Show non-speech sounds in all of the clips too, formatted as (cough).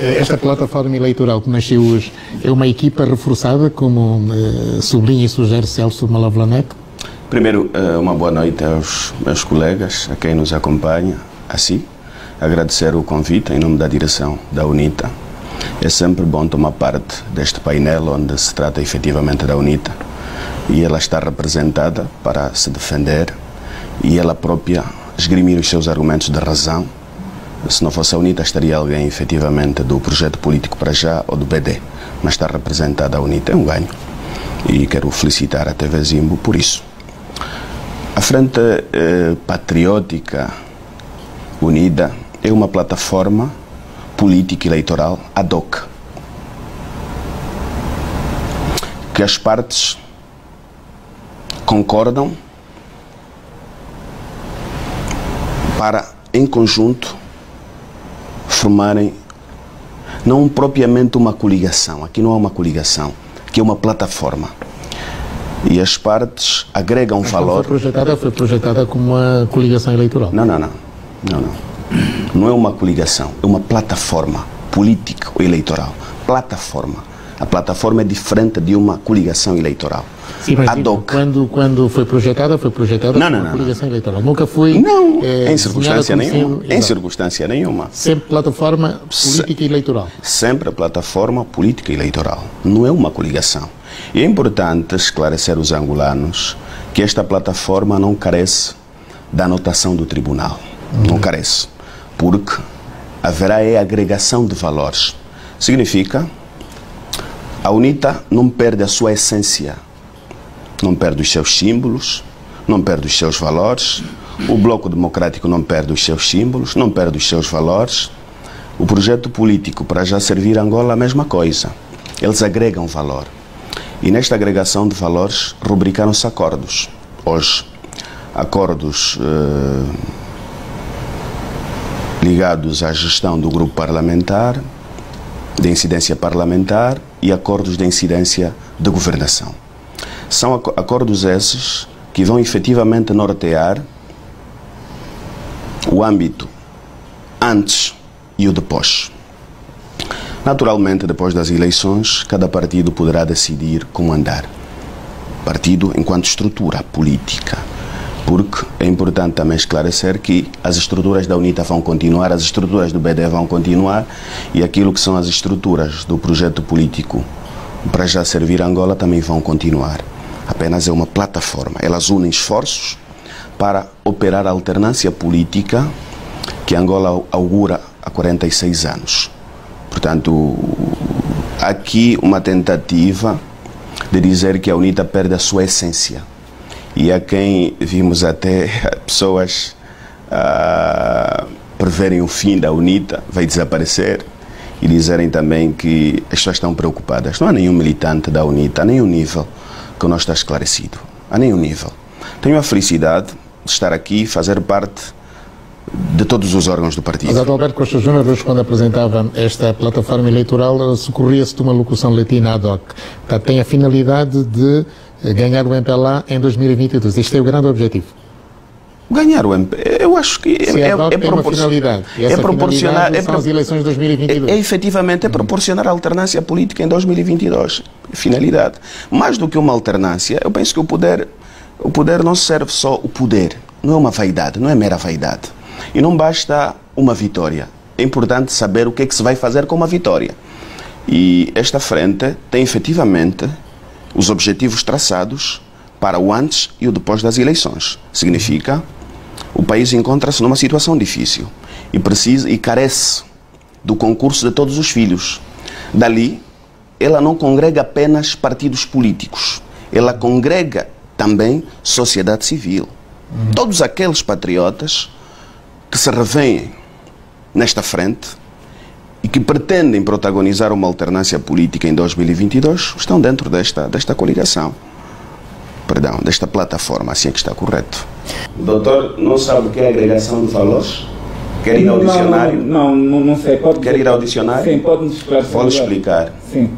Esta plataforma eleitoral que nasceu hoje é uma equipa reforçada, como uh, sublinha e sugere Celso Malavlanec? Primeiro, uh, uma boa noite aos meus colegas, a quem nos acompanha, assim. Agradecer o convite em nome da direção da UNITA. É sempre bom tomar parte deste painel onde se trata efetivamente da UNITA e ela está representada para se defender e ela própria esgrimir os seus argumentos de razão se não fosse a UNITA, estaria alguém efetivamente do projeto político para já ou do BD. Mas está representada a UNITA, é um ganho. E quero felicitar a TV Zimbo por isso. A Frente eh, Patriótica Unida é uma plataforma política eleitoral ad hoc. Que as partes concordam para, em conjunto, formarem não propriamente uma coligação, aqui não há uma coligação, que é uma plataforma. E as partes agregam Mas valor. Foi projetada, foi projetada como uma coligação eleitoral? Não, não, não. Não, não. Não é uma coligação, é uma plataforma política ou eleitoral. Plataforma. A plataforma é diferente de uma coligação eleitoral. Sim, mas tipo, quando, quando foi projetada, foi projetada não, não, uma não, coligação não. eleitoral. Nunca foi. Não, é, em circunstância nenhuma. Em circunstância nenhuma. Sempre plataforma política Se, eleitoral. Sempre plataforma política eleitoral. Não é uma coligação. E é importante esclarecer os angolanos que esta plataforma não carece da anotação do tribunal. Uhum. Não carece. Porque haverá é agregação de valores. Significa a UNITA não perde a sua essência não perde os seus símbolos, não perde os seus valores. O Bloco Democrático não perde os seus símbolos, não perde os seus valores. O projeto político para já servir Angola a mesma coisa. Eles agregam valor. E nesta agregação de valores rubricaram-se acordos. Hoje, acordos eh, ligados à gestão do grupo parlamentar, de incidência parlamentar e acordos de incidência de governação. São acordos esses que vão efetivamente nortear o âmbito antes e o depois. Naturalmente, depois das eleições, cada partido poderá decidir como andar. Partido enquanto estrutura política. Porque é importante também esclarecer que as estruturas da UNITA vão continuar, as estruturas do BD vão continuar e aquilo que são as estruturas do projeto político para já servir Angola também vão continuar apenas é uma plataforma. Elas unem esforços para operar a alternância política que Angola augura há 46 anos. Portanto, aqui uma tentativa de dizer que a UNITA perde a sua essência. E a quem vimos até (laughs) pessoas uh, preverem o fim da UNITA, vai desaparecer, e dizerem também que as pessoas estão preocupadas. Não há nenhum militante da UNITA, a nenhum nível, que não está esclarecido, a nenhum nível. Tenho a felicidade de estar aqui fazer parte de todos os órgãos do partido. Mas Adalberto Costa Júnior, hoje, quando apresentava esta plataforma eleitoral, socorria-se de uma locução latina ad hoc. tem a finalidade de ganhar o MPLA em 2022. Este é o grande objetivo. Ganhar o MP, eu acho que é, é, é, proporcionar. é proporcionar. É são as eleições de 2022. É, é efetivamente é proporcionar a alternância política em 2022. Finalidade. Mais do que uma alternância, eu penso que o poder, o poder não serve só o poder. Não é uma vaidade, não é mera vaidade. E não basta uma vitória. É importante saber o que é que se vai fazer com uma vitória. E esta frente tem efetivamente os objetivos traçados para o antes e o depois das eleições. Significa o país encontra-se numa situação difícil e precisa e carece do concurso de todos os filhos. Dali, ela não congrega apenas partidos políticos, ela congrega também sociedade civil. Uhum. Todos aqueles patriotas que se revêem nesta frente e que pretendem protagonizar uma alternância política em 2022 estão dentro desta, desta coligação perdão, desta plataforma, assim é que está correto. O doutor não sabe o que é agregação de valores? Quer ir ao não, dicionário? Não, não, não sei. Pode Quer ir ao dicionário? Sim, pode-nos explicar. Vou explicar. Sim.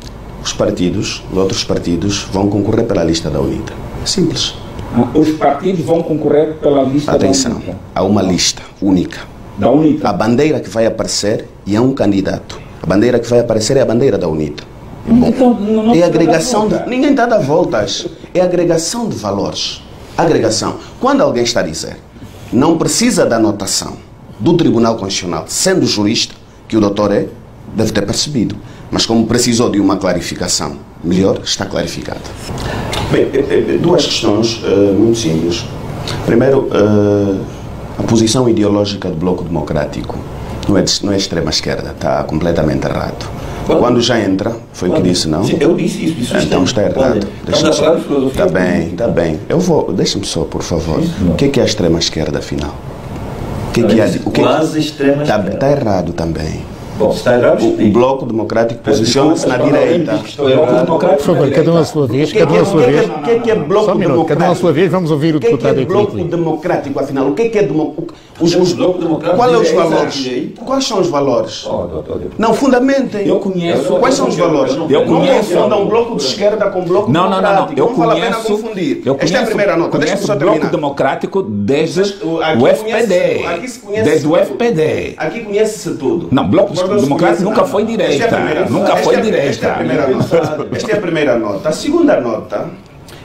Os partidos, os outros partidos, vão concorrer pela lista da UNITA. Simples. Ah, os partidos vão concorrer pela lista Atenção, da UNITA? há uma lista única. Da UNITA? A bandeira que vai aparecer e é um candidato. A bandeira que vai aparecer é a bandeira da UNITA. Bom, Então, não- não é agregação de. Ninguém está a dar voltas. É agregação de valores. Agregação. Quando alguém está a dizer não precisa da anotação do Tribunal Constitucional, sendo jurista, que o doutor é, deve ter percebido. Mas como precisou de uma clarificação melhor, está clarificado. Bem, eh, eh, duas questões eh, muito simples. Primeiro, eh, a posição ideológica do Bloco Democrático não é, não é extrema esquerda, está completamente errado. Quando? Quando já entra, foi o que disse, não? Sim, Eu disse isso. isso Então está errado. Falar de filosofia. Está bem, está bem. Eu vou, deixa-me só, por favor. O que é, que é a extrema esquerda, afinal? O que é que é? o que Quase extrema Está esquerda. errado também. Bom, O. Bloco Democrático posiciona-se na direita. Estou errado. Por favor, cada um à sua vez, O que é cada um que é, à sua é vez. que é- o que é que é Bloco Democrático? cada um à sua vez, vamos ouvir o O que é que deputado é bloco democrático, afinal? O que é que é democrático? Os, qual é os é valores? direita? Quais são os valores? Deputado. Não, fundamentem. Eu conheço- Quais são os valores? Eu não conheço- confundam um bloco de esquerda com bloco Não, não, não, não. Eu vale a pena conheço, confundir. eu Esta é a conheço- primeira nota. Deixa-me Conheço só o Bloco. Democrático desde o FPD. aqui se conhece Desde o tudo. FPD. Aqui conhece-se tudo. Não, Bloco Democrático conhece nunca foi direita. É a primeira- Nunca foi é- direita. Esta é a primeira nota. Esta é a primeira nota. A segunda nota,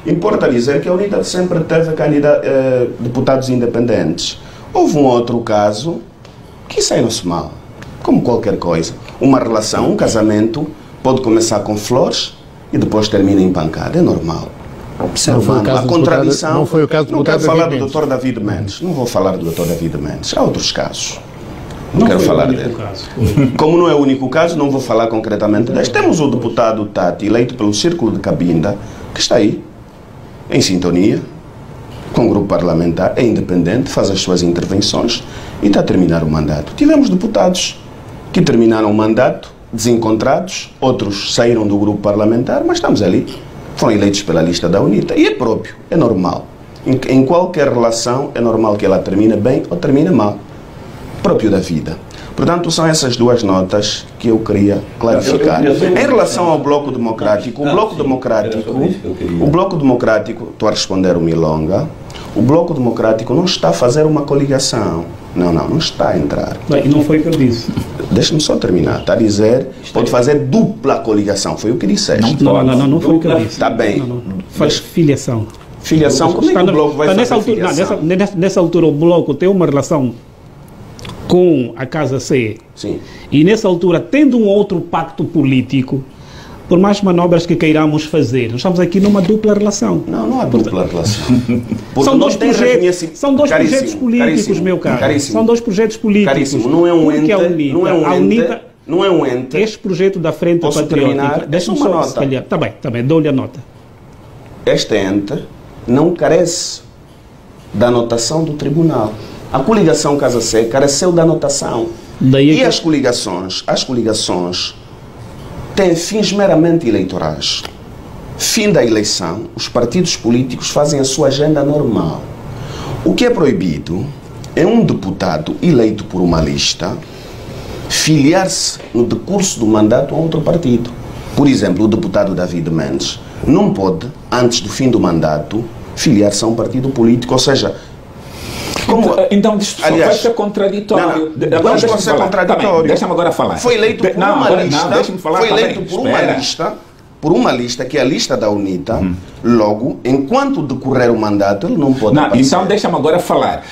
importa dizer que a UNITA sempre teve candida- eh, deputados independentes. Houve um outro caso que saiu-se mal, como qualquer coisa. Uma relação, um casamento, pode começar com flores e depois termina em pancada. É normal. Ser Não foi o humano, caso a contradição. deputado- não foi o caso do Não quero falar David do. Dr. David Mendes. Não vou falar do Dr. David Mendes. Há outros casos. Não, quero foi o falar dele. caso. (laughs) Como não é o único caso, não vou falar concretamente deste. Temos o deputado Tati, eleito pelo Círculo de Cabinda, que está aí, em sintonia, com o grupo parlamentar, é independente, faz as suas intervenções e está a terminar o mandato. Tivemos deputados que terminaram o mandato, desencontrados, outros saíram do grupo parlamentar, mas estamos ali. Foram eleitos pela lista da UNITA. E é próprio, é normal. Em, em qualquer relação, é normal que ela termine bem ou termine mal próprio da vida. Portanto, são essas duas notas que eu queria clarificar. Eu- eu queria só- Em relação ao Bloco Democrático, o Ah, Bloco sim, Democrático, que o Bloco Democrático, estou a responder o Milonga, o Bloco Democrático não está a fazer uma coligação. Não, não, não está a entrar. Bem, não foi o que eu disse. Deixe-me só terminar. Está a dizer, pode fazer dupla coligação. Foi o que disseste. Não, não, não, não foi o que eu disse. Está bem. Não, não. Faz filiação. Filiação, como é que o Bloco vai fazer nessa altura, nessa, nessa altura o Bloco tem uma relação com a Casa C Sim. e nessa altura, tendo um outro pacto político, por mais manobras que queiramos fazer, nós estamos aqui numa dupla relação. Não, não há dupla relação. (laughs) Porque São dois, projetos, são dois Caríssimo, projetos políticos, caríssimo, meu caro. caríssimo. São dois projetos políticos. Caríssimo, não é um ente, é a UNITA. não é um ente, não é um ente. este projeto da Frente Posso Patriótica. Deixa-me só, nota. se calhar. Está bem, está bem, dou-lhe a nota. Este ente não carece da anotação do tribunal. A coligação Casa C careceu da anotação. Daí é e que- as coligações, as coligações têm fins meramente eleitorais. Fim da eleição, os partidos políticos fazem a sua agenda normal. O que é proibido é um deputado eleito por uma lista filiar-se no decurso do mandato a outro partido. Por exemplo, o deputado David Mendes não pode, antes do fim do mandato, filiar-se a um partido político, ou seja, como Então, isto Aliás, vai ser contraditório. não, não, agora pode deixa-me ser contraditório. Tá bem, Deixa-me agora falar. Foi eleito por não, uma agora lista. Não, deixa-me falar. foi eleito bem, por uma espera. lista, por uma lista que é a lista da UNITA. Logo, enquanto decorrer o mandato, ele não pode Não, aparecer. então deixa-me agora falar.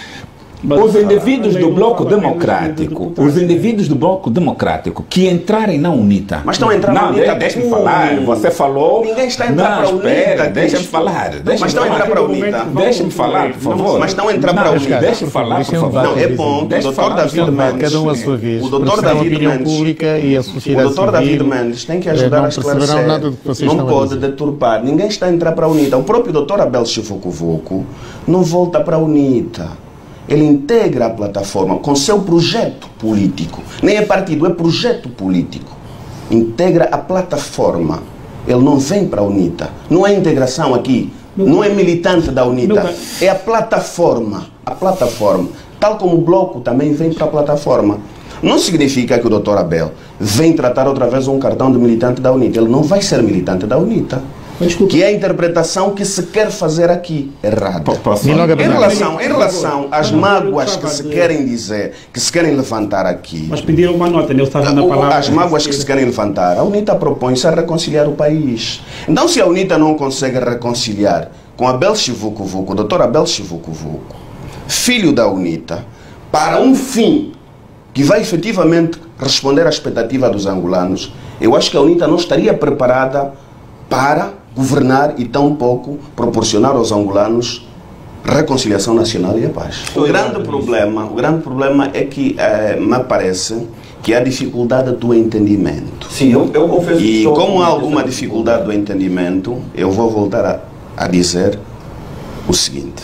Mas Os a- indivíduos a do não Bloco Democrático, os indivíduos do Bloco Democrático que entrarem na UNITA. Mas estão a entrar na não, UNITA de- Deixa-me falar. Você falou. Ninguém está a entrar não, para a UNITA, espera. Deixa-me falar. Deixa-me estão a falar. entrar para a UNITA. Deixa-me falar, por favor. Mas estão a entrar para a Não, UNITA. Deixa-me falar, por Deixa favor. Não, é bom o doutor David. Mendes. Cada um à sua vez. O doutor a David Mendes. pública e a O doutor David Mendes tem que ajudar não a esclarecer. perceberão nada do que vocês não estão a pode deturpar. Ninguém está a entrar para a UNITA. O próprio doutor Abel Chifocovoco não volta para a UNITA. Ele integra a plataforma com seu projeto político. Nem é partido, é projeto político. Integra a plataforma. Ele não vem para a UNITA. Não é integração aqui. Não é militante da UNITA. É a plataforma. A plataforma. Tal como o Bloco também vem para a plataforma. Não significa que o doutor Abel vem tratar outra vez um cartão de militante da UNITA. Ele não vai ser militante da UNITA. Desculpa. que é a interpretação que se quer fazer aqui, errada. Em relação, em relação às mágoas que se querem dizer, que se querem levantar aqui, Mas pediram uma nota, né? eu estava na o- palavra. as mágoas que se querem levantar, a UNITA propõe-se a reconciliar o país. Então, se a UNITA não consegue reconciliar com Abel Chivuco Vuco, doutor Abel Chivuco Vuco, filho da UNITA, para um fim que vai efetivamente responder à expectativa dos angolanos, eu acho que a UNITA não estaria preparada para governar e tampouco proporcionar aos angolanos reconciliação nacional e a paz. O grande problema, o grande problema é que eh, me parece que há dificuldade do entendimento. Sim, eu, eu confesso E como há alguma dificuldade do entendimento, eu vou voltar a, a dizer o seguinte: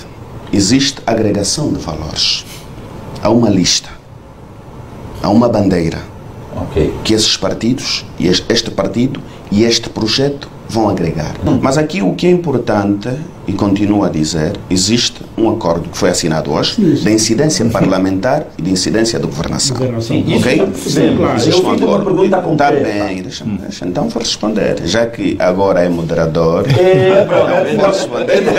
existe agregação de valores. Há uma lista, há uma bandeira Ok. que esses partidos, e este partido e este projeto vão agregar. Mas aqui o que é importante, e continuo a dizer, existe um acordo que foi assinado hoje, de incidência parlamentar e de incidência de governação. Governação. Sim, Ok? isso sim, claro. Existe um acordo. Está bem, deixa, deixa, então vou responder. Já que agora é moderador, É, então vou responder. (laughs)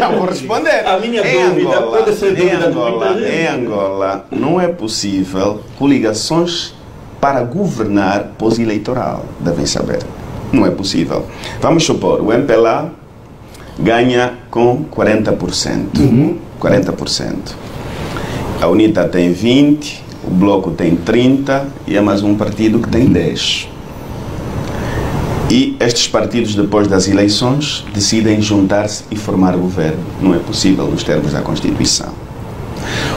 Não vou responder. A minha em dúvida, Angola, em Angola, gente. em Angola, não é possível coligações para governar pós-eleitoral. Devem saber. Não é possível. Vamos supor, o MPLA ganha com 40%. 40%. A UNITA tem 20%, o Bloco tem 30% e é mais um partido que tem 10%. E estes partidos, depois das eleições, decidem juntar-se e formar governo. Não é possível nos termos da Constituição.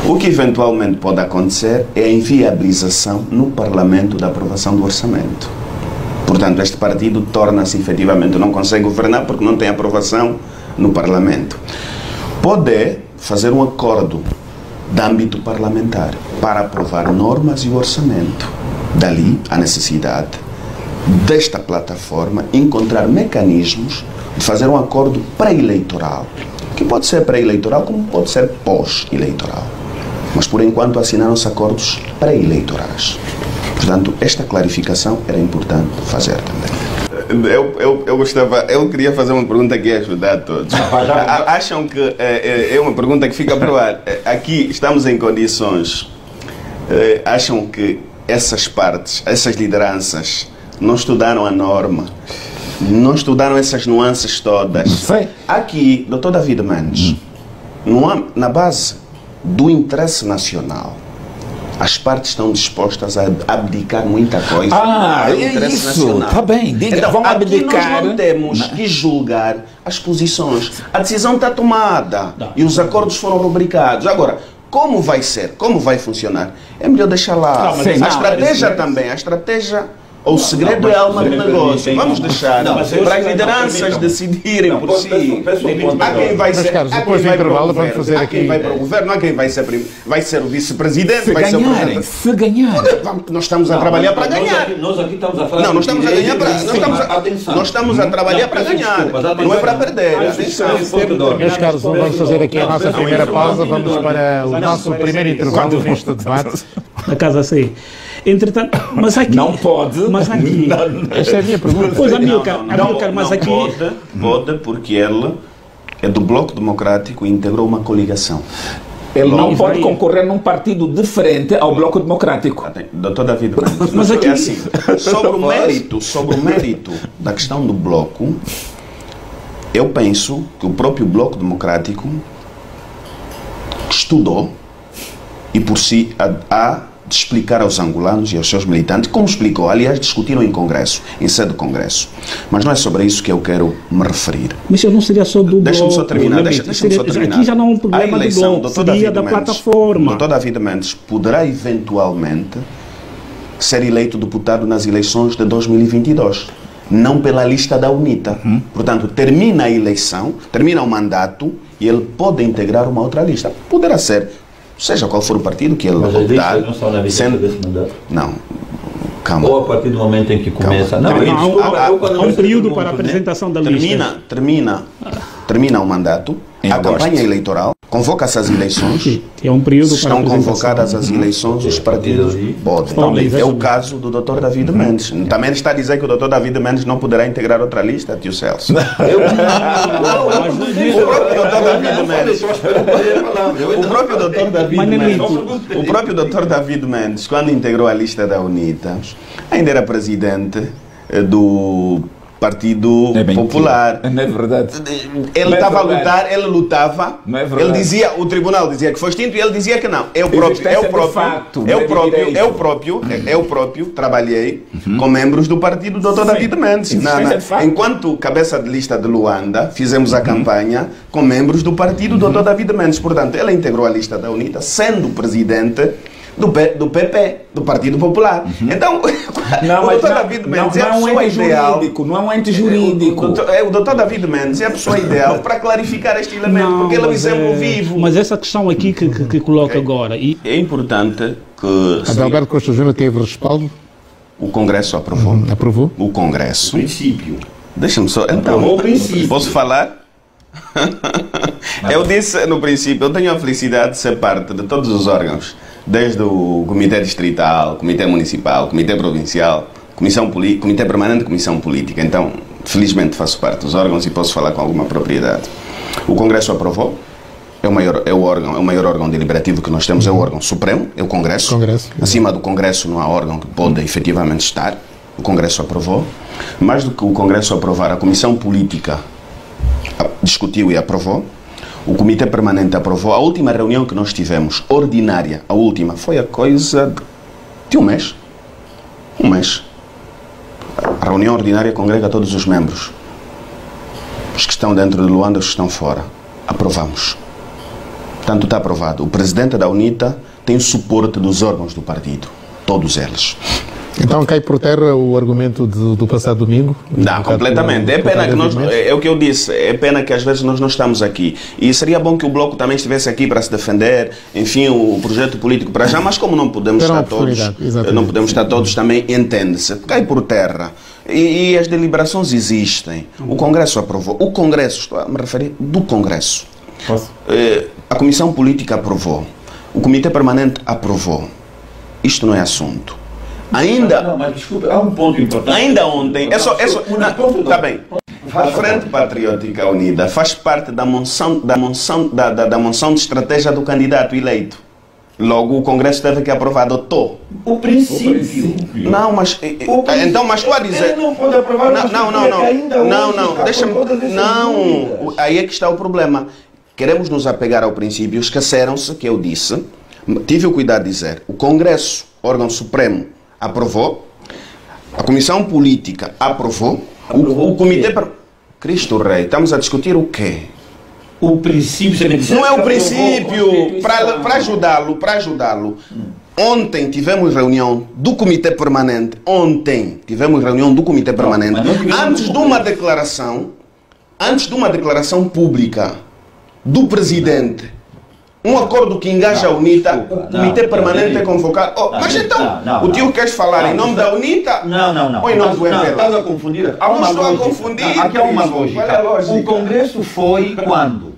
O que eventualmente pode acontecer é a inviabilização no Parlamento da aprovação do orçamento. Portanto, este partido torna-se efetivamente, não consegue governar porque não tem aprovação no Parlamento. Pode fazer um acordo de âmbito parlamentar para aprovar normas e o orçamento. Dali a necessidade desta plataforma encontrar mecanismos de fazer um acordo pré-eleitoral, que pode ser pré-eleitoral como pode ser pós-eleitoral. Mas por enquanto assinaram-se acordos pré-eleitorais. Portanto, esta clarificação era importante fazer também. Eu, eu, eu gostava, eu queria fazer uma pergunta que ia ajudar todos. (laughs) A- Acham que é, é- uma pergunta que fica para o ar? Aqui estamos em condições. acham que essas partes, essas lideranças, não estudaram a norma? Não estudaram essas nuances todas? sei. Aqui, doutor David Mendes, na base do interesse nacional, as partes estão dispostas a abdicar muita coisa. Ah, é interesse isso. nacional. Tá bem, diga, então, aqui abdicar. Nós não temos que julgar as posições. A decisão está tomada e os acordos foram rubricados. Agora, como vai ser? Como vai funcionar? É melhor deixar lá. Não, a estratégia também, a estratégia. O segredo é a alma do negócio. Vamos deixar não, mas eu- para as lideranças decidirem Não, por si. um Há quem vai ser. há depois quem do vai para o intervalo, vamos governo, fazer há quem aqui- vai para o governo, há quem vai ser, vai ser o vice-presidente, Se vai ser o presidente. se ganharem. Vamos, Nós estamos a trabalhar para Nós ganhar. aqui- Nós aqui estamos a falar Não, nós estamos a ganhar para. e Nós estamos a, atenção. nós estamos a trabalhar Não, para ganhar. Não é para perder. Ah, é Meus caros, vamos fazer aqui a nossa primeira pausa. Vamos para o nosso primeiro intervalo neste debate. Na casa C. Entretanto, mas aqui. Não pode. Mas aqui. (laughs) Esta é a minha pergunta. Pois, Amilcar, Amilcar, mas não aqui. Pode, pode, porque ele é do Bloco Democrático e integrou uma coligação. Ele não Não, pode vai- concorrer num partido diferente ao Bloco Democrático. Doutor David Mas aqui- é assim, sobre o Não mérito, sobre o mérito da questão do bloco, eu penso que o próprio Bloco Democrático estudou e por si há de explicar aos angolanos e aos seus militantes, como explicou, aliás, discutiram em Congresso, em sede de Congresso. Mas não é sobre isso que eu quero me referir. Mas eu não seria só do Deixa-me só bloco, terminar, deixa, deixa-me só terminar. Aqui já não é um A problema do eleição, bloco, Dr. seria da Mendes, plataforma. Dr. David Mendes poderá eventualmente ser eleito deputado nas eleições de 2022, não pela lista da UNITA. Uhum. Portanto, termina a eleição, termina o mandato e ele pode integrar uma outra lista. Poderá ser, seja qual for o partido que ele Mas as optar. não estão na sendo-. Não, calma. Ou a partir do momento em que começa. Calma. Não, Termina. desculpa, Há- há- eu quando Há um período para a né? apresentação da lista. termina, termina, termina o mandato, Em a agosto. campanha eleitoral, convoca-se as eleições. É um período Estão convocadas as eleições, os partidos podem. Podem, É o caso do Dr. David Mendes. Também está a dizer que o Dr. David Mendes não poderá integrar outra lista, tio Celso. O próprio Dr. David Mendes. O próprio Dr. David. Mendes. O próprio Dr. David Mendes, quando integrou a lista da UNITA, ainda era presidente eh, do Partido É mentira. Popular. (laughs) Não é verdade. Ele é estava a verdade. lutar, ele lutava. Não é verdade. ele dizia, o tribunal dizia que foi extinto e ele dizia que não. Eu próprio, eu próprio, facto, não eu é de próprio, direito. eu próprio, eu próprio trabalhei com membros do partido do Dr. David Mendes. Na- na- enquanto cabeça de lista de Luanda, fizemos a campanha com membros do partido do Dr. David Mendes. Portanto, ele integrou a lista da UNITA, sendo presidente do, P- do PP, do Partido Popular. Então, (laughs) Não, o não, David não, Mendes é não a é um pessoa ente ideal. jurídico, não é um ente O, jurídico. doutor, é, o doutor David Mendes é a pessoa ideal para clarificar este elemento, Não, porque ele é um exemplo é- vivo. Mas essa questão aqui que, que, que coloca agora, e É importante que Adalberto Costa Júnior teve respaldo, o Congresso aprovou. aprovou. O Congresso. Princípio. Deixa-me só. Então, Aprovou o princípio. posso falar? (laughs) eu disse no princípio, eu tenho a felicidade de ser parte de todos os órgãos, desde o Comitê Distrital, Comitê Municipal, Comitê Provincial, Comissão Poli- Comitê Permanente Comissão Política. Então, felizmente faço parte dos órgãos e posso falar com alguma propriedade. O Congresso aprovou. É o, maior, é, o órgão, é o maior órgão deliberativo que nós temos, é o órgão supremo, é o Congresso. Congresso. Acima do Congresso não há órgão que pode efetivamente estar. O Congresso aprovou. Mais do que o Congresso aprovar, a Comissão Política discutiu e aprovou. O Comitê Permanente aprovou. A última reunião que nós tivemos, ordinária, a última, foi a coisa de, um mês. Um mês. A reunião ordinária congrega todos os membros. Os que estão dentro de Luanda, os que estão fora. Aprovamos. Portanto, está aprovado. O presidente da UNITA tem o suporte dos órgãos do partido. Todos eles. Então cai por terra o argumento do, do passado domingo? Não, completamente. É pena que nós, é, é o que eu disse, é pena que às vezes nós não estamos aqui. E seria bom que o Bloco também estivesse aqui para se defender, enfim, o projeto político para já, mas como não podemos Terá estar todos, exatamente. não podemos estar todos também, entende-se, cai por terra. E, e as deliberações existem. O Congresso aprovou. O Congresso, estou a me referir do Congresso. Posso? Eh, a Comissão Política aprovou. O Comitê Permanente aprovou. Isto não é assunto. Ainda Não, mas desculpa, há um ponto importante. Ainda ontem, é só, é só, não, ponto tá bem. A Frente Patriótica Unida faz parte da monção, da monção, da, da, da monção de estratégia do candidato eleito. Logo, o Congresso teve que aprovar, adotou. O princípio. Não, mas. eh, eh. Então, mas estou a dizer. Ele não pode aprovar Não, não, não, estrutura que ainda não. Não, hoje não. Não. Aí é que está o problema. Queremos nos apegar ao princípio, esqueceram-se que eu disse, tive o cuidado de dizer, o Congresso, órgão supremo, aprovou, a Comissão Política aprovou, o, Aprovou o o Comitê. Per- Cristo Rei, estamos a discutir o quê? O princípio. Não é o princípio. Para ajudá-lo, para ajudá-lo. Ontem tivemos reunião do Comitê Permanente. Ontem tivemos reunião do Comitê Permanente. Antes de uma declaração, antes de uma declaração pública do presidente, um acordo que engaja a UNITA, desculpa, o Comitê não, Permanente não, é convocado. Oh, não, mas não, então, não, o não. tio quer falar Não, em nome não. da UNITA Não, não, não. ou em nome do não, MPLA? estás a confundir. Há Não uma estou a lógica. confundir, Não, Aqui há uma lógica. É a lógica? O Congresso foi quando?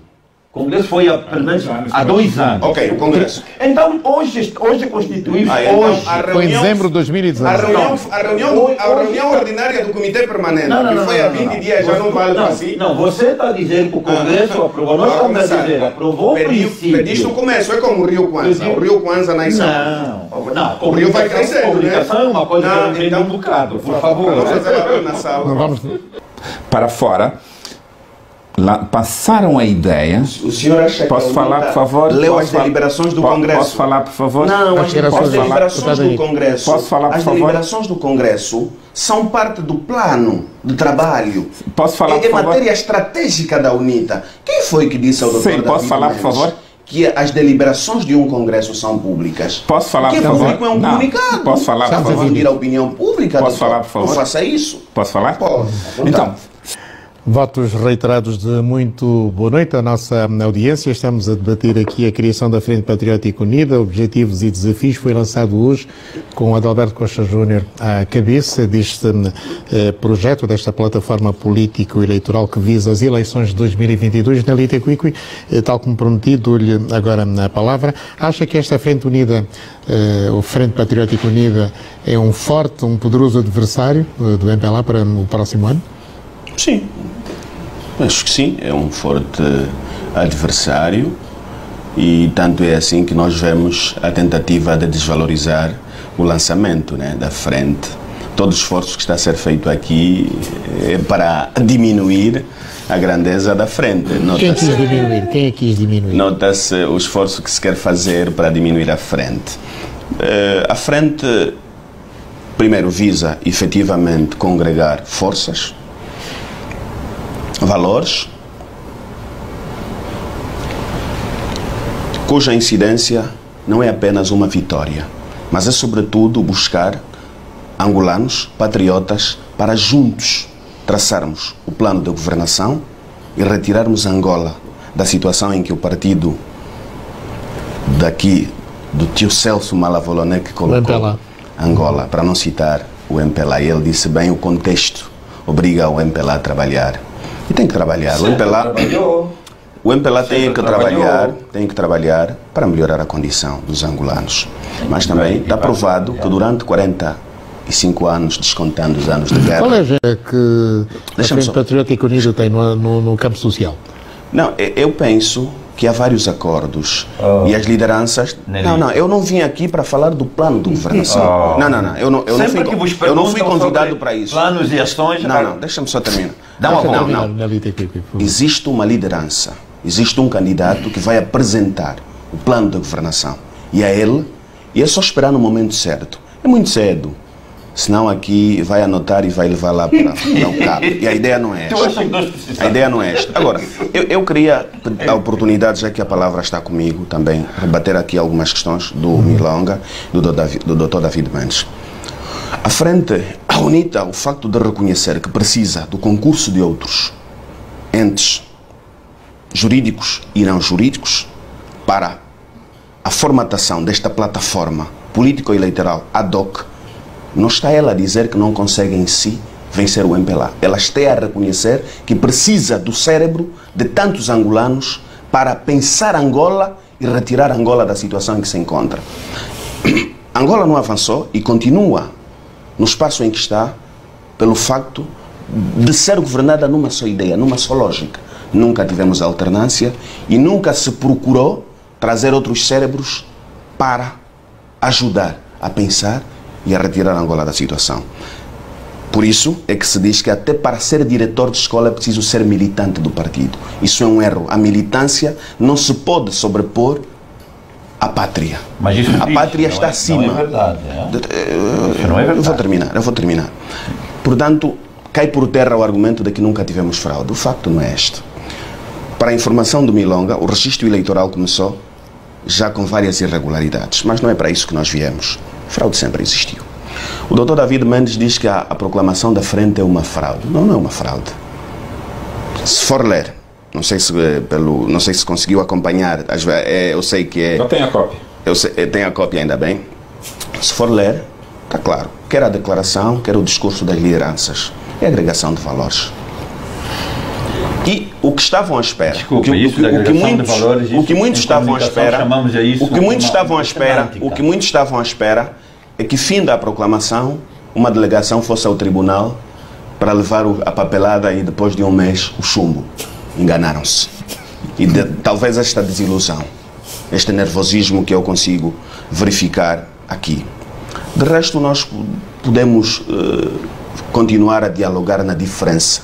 O Congresso foi há, pelo menos, há dois anos. Ok, o Congresso. Então, hoje, hoje constituiu Ah, então, hoje. a Foi em reunião- dezembro de A 2019. reunião, a reunião, a reunião ordinária do Comitê Permanente, que foi há 20 dias, já não vale para si. Não, você está dizendo que o Congresso aprovou. Nós Vamos estamos a começar. dizer, aprovou o Pediu- princípio. Pediste o começo, é como o Rio Kwanza. O Rio Kwanza nasce. Não, não. O Rio vai crescer. Comunicação é uma coisa Não, que vem então- um bocado, por favor. Vamos fazer barulho na Não sala. vamos... Para fora, lá, passaram a ideia. O senhor acha que Posso a falar, por favor? Leu Posso as deliberações do Po- Congresso? Posso falar, por favor? Não, as, as deliberações do. Congresso. Posso falar, por as favor? deliberações do Congresso são parte do plano de trabalho. Posso falar, é, por é favor? matéria estratégica da UNITA. Quem foi que disse ao doutor Sim, posso David falar, por Mendes favor? Que as deliberações de um Congresso são públicas. Posso falar, por é favor? público é um Não. comunicado. Posso falar, por Para favor? a opinião pública. Posso doutor. falar, por favor? Não faça isso. Posso falar? Pode. Então, Votos reiterados de muito boa noite à nossa audiência. Estamos a debater aqui a criação da Frente Patriótica Unida, objetivos e desafios. Foi lançado hoje com Adalberto Costa Júnior à cabeça deste eh, projeto, desta plataforma político-eleitoral que visa as eleições de 2022. Nelita Quiqui, tal como prometido, lhe agora na palavra. Acha que esta Frente Unida, eh, Frente Patriótica Unida, é um forte, um poderoso adversário eh, do MPLA para o próximo ano? Sim, acho que sim, é um forte adversário e tanto é assim que nós vemos a tentativa de desvalorizar o lançamento né, da frente. Todo o esforço que está a ser feito aqui é para diminuir a grandeza da frente. Quem quis diminuir? Quem é que quis diminuir? Nota-se o esforço que se quer fazer para diminuir a frente. Uh, a frente, primeiro, visa efetivamente congregar forças, valores cuja incidência não é apenas uma vitória, mas é sobretudo buscar angolanos, patriotas, para juntos traçarmos o plano de governação e retirarmos Angola da situação em que o partido daqui do tio Celso Malavoloné que colocou Angola, para não citar o MPLA, ele disse bem o contexto obriga o MPLA a trabalhar e tem que trabalhar. o MPLA, o MPLA tem que trabalhar, tem que trabalhar para melhorar a condição dos angolanos. Mas também está provado que durante 45 anos, descontando os anos de guerra. Qual é a que a Frente Patriótica Unida tem no, no, no campo social? Não, eu penso que há vários acordos oh. e as lideranças. Não, não, eu não vim aqui para falar do plano de governação. Oh. Não, não, não, eu não, eu não fui, eu não fui convidado para isso. Planos e ações. Não, não, deixa-me só terminar. Dá uma não, não, não. Existe uma liderança, existe um candidato que vai apresentar o plano de governação e a ele, e é só esperar no momento certo. É muito cedo. Senão aqui vai anotar e vai levar lá para, para o cabo. E a ideia não é esta. A ideia não é esta. Agora, eu, eu queria a oportunidade, já que a palavra está comigo também, rebater aqui algumas questões do Milonga do, do Dr. David Mendes. A frente, a UNITA, o facto de reconhecer que precisa do concurso de outros entes jurídicos e não jurídicos para a formatação desta plataforma político-eleitoral ad hoc não está ela a dizer que não consegue em si vencer o MPLA. Ela está a reconhecer que precisa do cérebro de tantos angolanos para pensar Angola e retirar Angola da situação em que se encontra. (coughs) Angola não avançou e continua no espaço em que está pelo facto de ser governada numa só ideia, numa só lógica. Nunca tivemos alternância e nunca se procurou trazer outros cérebros para ajudar a pensar e a retirar Angola da situação. Por isso é que se diz que até para ser diretor de escola é preciso ser militante do partido. Isso é um erro. A militância não se pode sobrepor à pátria. Mas isso a diz, pátria está é, acima. Não é verdade. É? Isso não é verdade. Eu vou terminar, eu vou terminar. Portanto, cai por terra o argumento de que nunca tivemos fraude. O facto não é este. Para a informação do Milonga, o registro eleitoral começou já com várias irregularidades, mas não é para isso que nós viemos. Fraude sempre existiu. O doutor David Mendes diz que a, a, proclamação da frente é uma fraude. Não, não é uma fraude. Se for ler, não sei se, eh, pelo, não sei se conseguiu acompanhar, é, eu sei que é... Eu tenho a cópia. Eu, sei, eu tenho a cópia ainda bem. Se for ler, está claro. Quer a declaração, quer o discurso das lideranças. É agregação de valores. E o que estavam à espera, Desculpa, o que, isso o, o, que muitos, valores, o que muitos estavam à espera, o que muitos estavam à espera, o que muitos estavam à espera é que fim da proclamação uma delegação fosse ao tribunal para levar a papelada e depois de um mês o chumbo. Enganaram-se. E de, talvez esta desilusão, este nervosismo que eu consigo verificar aqui. De resto, nós podemos uh, continuar a dialogar na diferença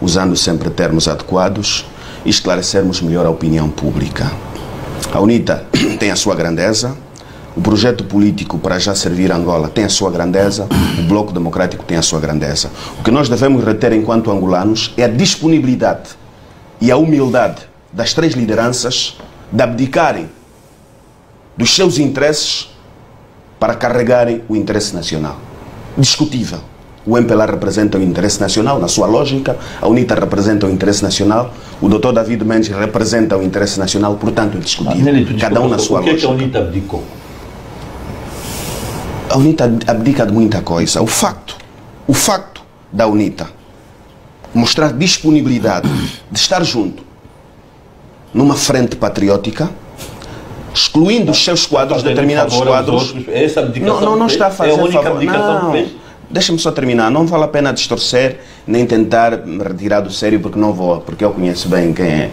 usando sempre termos adequados e esclarecermos melhor a opinião pública. A UNITA (coughs) tem a sua grandeza, o projeto político para já servir Angola tem a sua grandeza, o Bloco Democrático tem a sua grandeza. O que nós devemos reter enquanto angolanos é a disponibilidade e a humildade das três lideranças de abdicarem dos seus interesses para carregarem o interesse nacional. Discutível. O MPLA representa o interesse nacional, na sua lógica, a UNITA representa o interesse nacional, o Dr. David Mendes representa o interesse nacional, portanto, é discutível. Nelly, tu Cada um na sua O que é que a lógica. UNITA abdicou? A UNITA abdica de muita coisa. O facto, o facto da UNITA mostrar disponibilidade de estar junto numa frente patriótica, excluindo os seus quadros, determinados quadros. Essa Não, não, não está a fazer É a única favor. Não. Deixa-me só terminar. Não vale a pena distorcer nem tentar me retirar do sério porque não vou, porque eu conheço bem quem é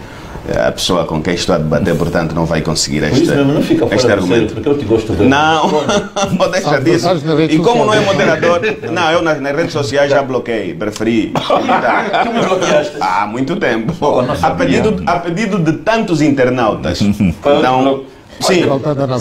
a pessoa com quem estou a debater, portanto não vai conseguir Por isso este, mesmo, não fica fora este sério, argumento. porque eu te gosto de. Não, (laughs) deixa Ah, disso. E como não é moderador, não, eu nas, nas redes sociais já bloqueei, preferi. (laughs) Tu me bloqueaste. Há muito tempo. Oh, a, pedido, a pedido de tantos internautas. Foi Então, sim,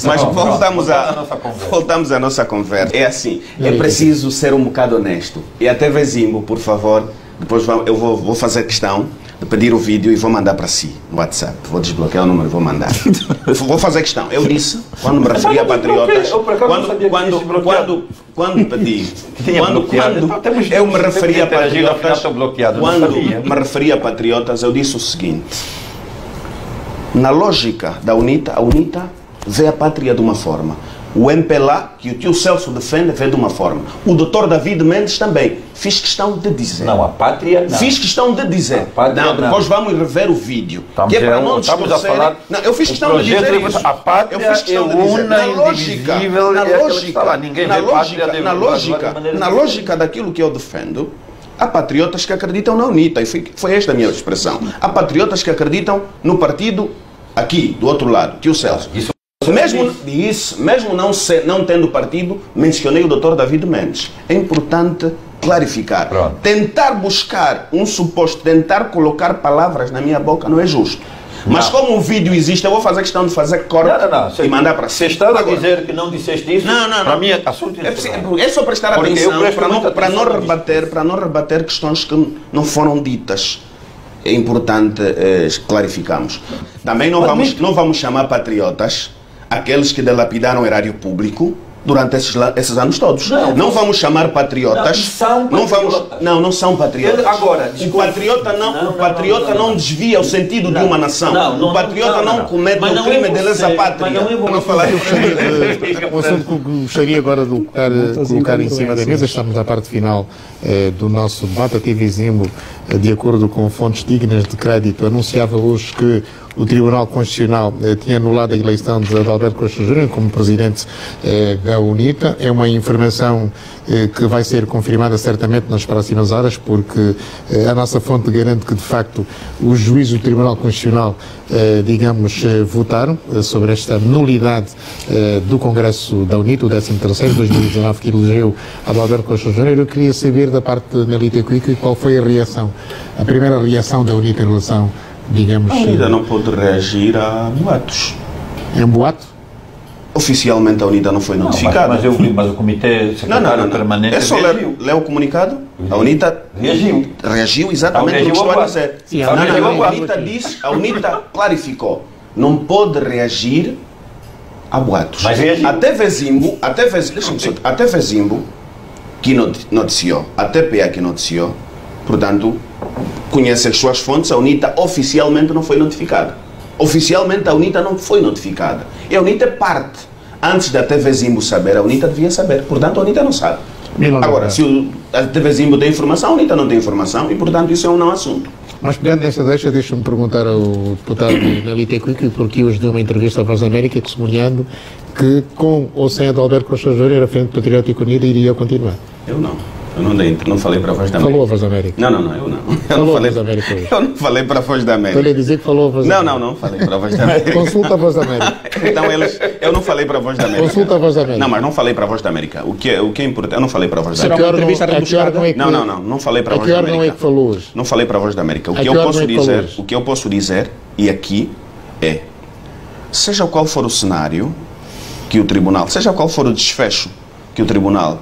mas voltamos, a, nossa conversa. voltamos à nossa conversa. É assim, é preciso ser um bocado honesto. E até Vezimbo, por favor, depois eu vou, vou fazer questão de pedir o vídeo e vou mandar para si no WhatsApp. Vou desbloquear o número e vou mandar. (laughs) vou fazer questão. Eu disse, quando me referi a patriotas, desbloqueei. Eu, por acaso, não quando, quando, quando, quando pedi, (laughs) Tinha quando. Então, quando eu me referi a patriotas, quando me referi a patriotas, eu disse o seguinte: na lógica da UNITA, a UNITA vê a pátria de uma forma. O MPLA, que o tio Celso defende, vê de uma forma. O doutor David Mendes também. Fiz questão de dizer. Não, a pátria não. Fiz questão de dizer. A pátria não, não. depois vamos rever o vídeo. Estamos, que é para a- não estamos a falar. Não, eu fiz questão de dizer isso. A pátria eu fiz questão é de dizer. na lógica, na é lógica, lá. Ninguém na lógica, na lógica, na lógica daquilo que eu defendo, há patriotas que acreditam na UNITA. E foi, esta a minha expressão. Há patriotas que acreditam no partido aqui, do outro lado, que o Celso. Isso Mesmo, isso, mesmo não, se- não tendo partido, mencionei o Dr. David Mendes. É importante clarificar. Pronto. Tentar buscar um suposto, tentar colocar palavras na minha boca não é justo. Mas como o vídeo existe, eu vou fazer questão de fazer corte Não, não, e mandar para Você está a dizer que não disseste isso? Não, não, não. Para mim, é assunto é, é só prestar Porque atenção para não, para não rebater, para não rebater questões que não foram ditas. É importante eh, clarificarmos. Também não vamos, não vamos chamar patriotas aqueles que dilapidaram o erário público durante esses, esses anos todos. Não, Não, vamos chamar patriotas. Não, são não vamos, patriotas. não, não são patriotas. Ele- agora, o desculpe. patriota não, Não, o patriota não, não, não, não. desvia o sentido de uma nação. não, não, o patriota não, não, não, não. comete o não crime é de lesa pátria. mas não é você. Falar Eu gostaria um assunto que gostaria agora de colocar, colocar em cima da mesa. Estamos na parte final eh, do nosso debate. A TV Zimbo, eh, de acordo com fontes dignas de crédito, anunciava hoje que o Tribunal Constitucional eh, tinha anulado a eleição de Adalberto Costa Júnior como presidente eh, da UNITA. É uma informação eh, que vai ser confirmada certamente nas próximas horas, porque a nossa fonte garante que, de facto, os juízes do Tribunal Constitucional, digamos, votaram sobre esta nulidade do Congresso da UNITA, o 13º, 2019, que elegeu Adalberto Costa Júnior. Eu queria saber da parte de Melita Cuico qual foi a reação, a primeira reação da UNITA em relação, digamos, A UNITA não pode reagir a boatos. em um boato? Oficialmente a UNITA não foi Mas, notificada. mas, eu, mas o Comitê Não, não, não, não. Permanente É só reagiu. ler, ler o comunicado. A UNITA Reagiu. reagiu exatamente o que estou a dizer. A não, a UNITA disse, a UNITA clarificou. Não pode reagir a boatos. Mas reagiu. Até Vezimbo, até Vezimbo, até Vezimbo, que noti- noticiou, a TPA que noticiou, portanto, conhece as suas fontes, a UNITA oficialmente não foi notificada. Oficialmente a UNITA não foi notificada. E a UNITA é parte. Antes da TV Zimbo saber, a UNITA devia saber. Portanto, a UNITA não sabe. Agora, se a TV Zimbo tem informação, a UNITA não tem informação e, portanto, isso é um não assunto. Mas pegando nesta deixa, deixa-me perguntar ao deputado (coughs) Nelite Cuico, porque hoje deu uma entrevista à Voz da América testemunhando que com ou sem Adalberto Costa Júnior, a Frente Patriótica Unida iria continuar. Eu não. Eu não, dei, não falei para a Voz da Falou a América. Voz da América. Não, não, não, eu não. Eu Falou não a falei, Voz da América hoje. eu não falei para a Voz da Estou-lhe a América. dizer que falou a Voz da Não, América. não, não falei para a Voz da América. Consulta a Voz da América. Então, eles, eu não falei para a Voz da América. Consulta a Voz da América. Não, mas não falei para a Voz da América. O que é, o que é importante, eu não falei para a Voz da A que América. órgão- entrevista a que rebuscada? órgão é que- Não, não, não, não falei para a A Voz da órgão é América. que falou hoje? Não falei para a Voz da América. O A que eu posso é dizer, o que eu posso dizer e aqui é, seja qual for o cenário que o tribunal, seja qual for o desfecho que o tribunal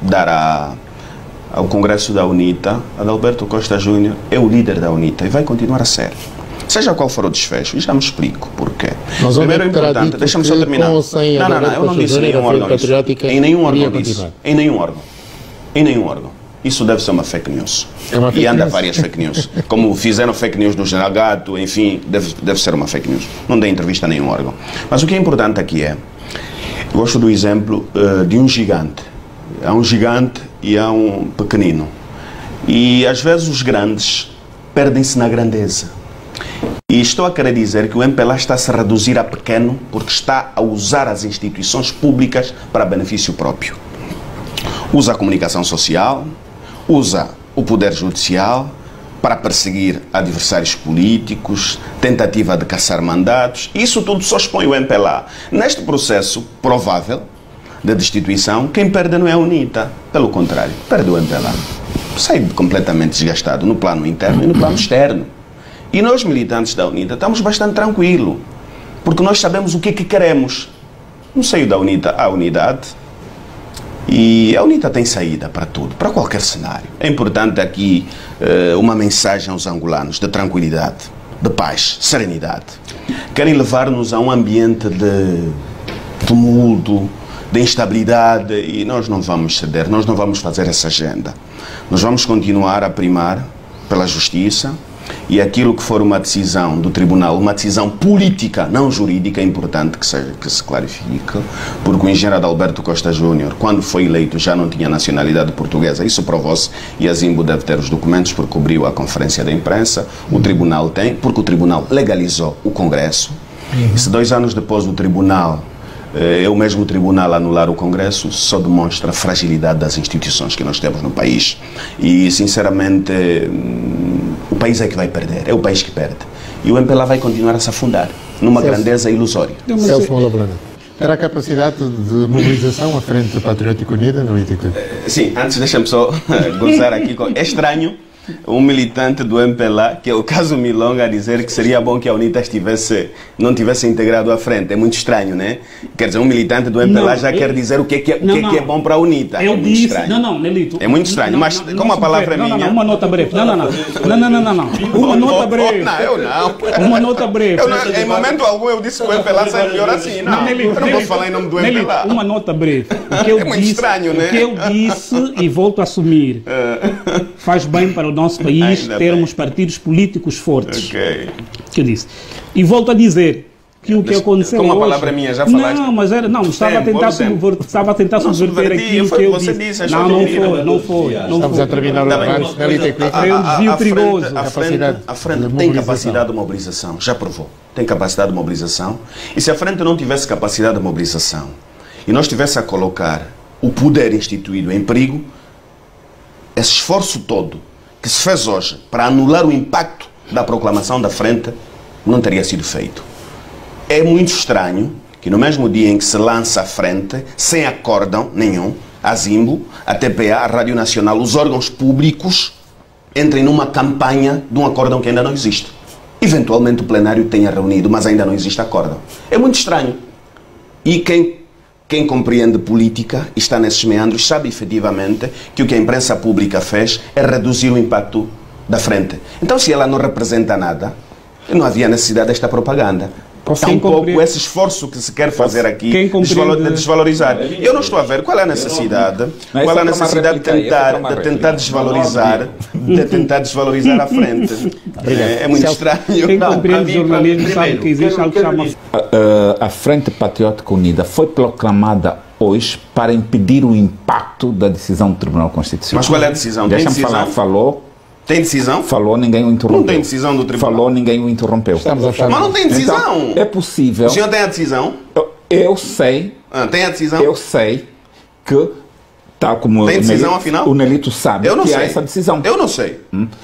dará ao Congresso da UNITA, Adalberto Costa Júnior é o líder da UNITA e vai continuar a ser. Seja qual for o desfecho, e já me explico porquê. Mas é Primeiro terá importante, deixa-me só terminar. Não, não, não, eu não disse nenhum órgão Em nenhum órgão continuar? Em nenhum órgão. Em nenhum órgão. isso deve ser uma fake news. É uma fake e anda news. várias fake news. Como fizeram fake news do General Gato, enfim, deve, deve ser uma fake news. Não dê entrevista a nenhum órgão. Mas o que é importante aqui é, gosto do exemplo eh, de um gigante. Há um gigante e há um pequenino. E às vezes os grandes perdem-se na grandeza. E estou a querer dizer que o MPLA está a se reduzir a pequeno porque está a usar as instituições públicas para benefício próprio. Usa a comunicação social, usa o poder judicial para perseguir adversários políticos, tentativa de caçar mandatos. Isso tudo só expõe o MPLA. Neste processo provável de destituição, quem perde não é a UNITA. Pelo contrário, perde o MPLA. Sai completamente desgastado no plano interno e no plano externo. E nós, militantes da UNITA, estamos bastante tranquilos, porque nós sabemos o que é que queremos. No seio da UNITA há unidade, e a UNITA tem saída para tudo, para qualquer cenário. É importante aqui eh, uma mensagem aos angolanos de tranquilidade, de paz, serenidade. Querem levar-nos a um ambiente de tumulto, de instabilidade e nós não vamos ceder, nós não vamos fazer essa agenda. Nós vamos continuar a primar pela justiça e aquilo que for uma decisão do tribunal, uma decisão política, não jurídica, é importante que, seja, que se clarifique, porque o engenheiro Adalberto Costa Júnior, quando foi eleito, já não tinha nacionalidade portuguesa. Isso provou-se e a Zimbo deve ter os documentos porque cobriu a conferência da imprensa. O tribunal tem, porque o tribunal legalizou o Congresso. E se dois anos depois o tribunal é o mesmo tribunal anular o Congresso só demonstra a fragilidade das instituições que nós temos no país. E, sinceramente, hum, o país é que vai perder, é o país que perde. E o MPLA vai continuar a se afundar numa Celso. grandeza ilusória. Celso é- Malabrana. Terá capacidade de mobilização à Frente Patriótica Unida no ITQ? Sim, antes deixa-me só (laughs) gozar aqui. Com... É estranho um militante do MPLA, que é o caso Milonga, dizer que seria bom que a UNITA estivesse, não tivesse integrado à frente. É muito estranho, né? Quer dizer, um militante do MPLA Não, já eu- quer dizer o que é, que é, o Não, que é, que é não. bom para a UNITA. é Eu muito disse, estranho. não, não, Nelito. É muito estranho, Não, mas não, como não a palavra é não, não, minha- Não, uma nota breve. Não, não, não. Não, não, não, não, não. (laughs) Uma nota breve. Não, eu não. Uma nota breve. Eu não- em momento algum eu disse que o MPLA sai melhor assim. Não, Nelito, eu não posso falar em nome do Nelito, MPLA. uma nota breve. O que (laughs) eu É muito disse, estranho, né? O que eu disse e volto a assumir. (laughs) Faz bem para o nosso país Ainda termos partidos políticos fortes. Ok. que eu disse. E volto a dizer que o que aconteceu como a hoje... palavra é minha, já falaste? Não, mas era, não, estava a Tempo, tentar o tempo. subverter, estava a tentar subverter aquilo foi que eu você disse. disse, não, não foi, não foi, não Estamos foi. a terminar o debate. Foi um desvio a frente- perigoso. A frente, a frente tem capacidade de mobilização, já provou. Tem capacidade de mobilização. E se a frente não tivesse capacidade de mobilização e nós tivesse a colocar o poder instituído em perigo, esse esforço todo que se fez hoje para anular o impacto da proclamação da frente não teria sido feito. É muito estranho que no mesmo dia em que se lança a frente, sem acórdão nenhum, a Zimbo, a TPA, a Rádio Nacional, os órgãos públicos entrem numa campanha de um acórdão que ainda não existe. Eventualmente o plenário tenha reunido, mas ainda não existe acórdão. É muito estranho. E quem, quem compreende política e está nesses meandros sabe efetivamente que o que a imprensa pública fez é reduzir o impacto da frente. Então, se ela não representa nada, não havia necessidade desta propaganda. Posso- Tampouco compre- esse esforço que se quer fazer aqui de desvalorizar. Eu não estou a ver qual é a necessidade, qual é a é necessidade de é tentar, de tentar desvalorizar, de tentar desvalorizar a frente. (laughs) É, é muito Celso, estranho. Quem Não, compreende jornalismo sabe que existe algo que chama... quero a, a Frente Patriótica Unida foi proclamada hoje para impedir o impacto da decisão do Tribunal Constitucional. Mas qual é a decisão? Deixa-me falar, falou, Tem decisão? falou, ninguém o interrompeu. Não tem decisão do tribunal. Falou, ninguém o interrompeu. Estamos a achar. Mas não tem decisão. Então, é possível. O senhor tem a decisão? Eu, eu sei, Ah, tem a decisão? eu sei que, tal como Tem o decisão, Nelito, afinal? o Nelito sabe Eu não que sei. há essa decisão. Eu não sei.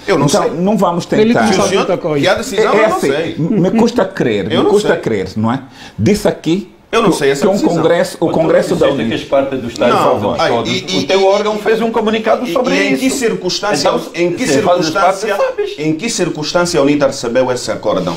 Eu não então, sei. não vamos Nelito tentar. não Se o sabe senhor muita coisa. que há decisão, eu não assim, sei. me custa crer, Eu me não custa sei. crer, não é? Disse aqui Eu não que, sei essa que um decisão. congresso, o Congresso da que União. fez parte do Estado Não, ai, e- e- o teu órgão fez um comunicado E, sobre e em isso. que circunstância, Então, em que circunstância, em que circunstância a UNITA recebeu esse acórdão?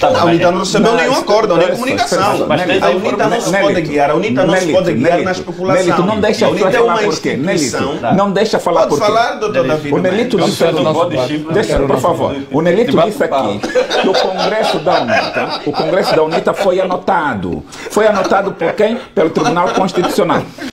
Tá, a UNITA não recebeu nenhum acórdão, nem comunicação. mas A UNITA não se pode guiar, a UNITA não se pode guiar na Nelito, especulação. Nelito, não deixa a UNITA é falar uma por quê? instituição. Nelito, não deixa falar Pode por quê? falar, doutor David O Nelito disse pode deixa, por favor, o Nelito disse aqui que o Congresso da UNITA, o Congresso da UNITA foi anotado. Foi anotado por quem? Pelo Tribunal Constitucional.